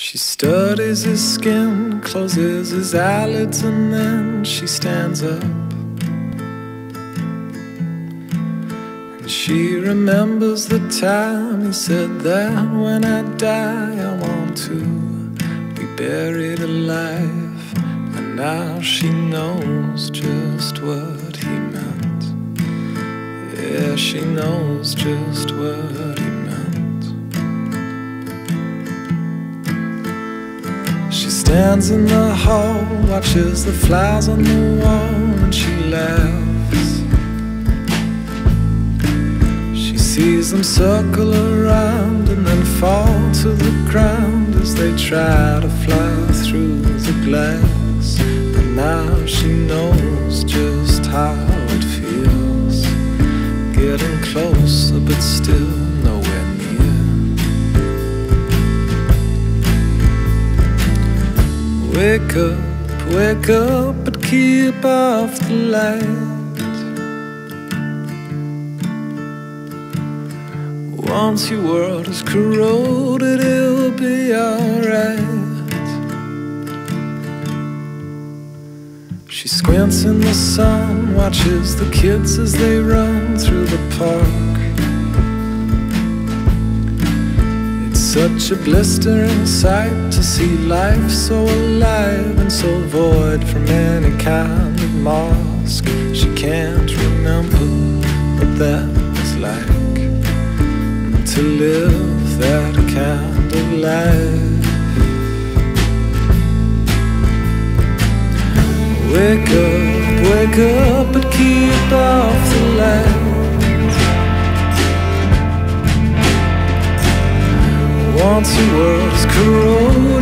She studies his skin, closes his eyelids, and then she stands up. And she remembers the time he said that when I die, I want to be buried alive. And now she knows just what he meant. Yeah, she knows just what he meant. Stands in the hall, watches the flowers on the wall, and she laughs. She sees them circle around and then fall to the ground as they try to fly through the glass. And now she knows just how it feels, getting closer but still Wake up, wake up, but keep off the light. Once your world is corroded, it'll be alright. She squints in the sun, watches the kids as they run through the park. Such a blistering sight to see life so alive and so void from any kind of mask. She can't remember what that was like to live that kind of life. Wake up, wake up, but keep into words corrode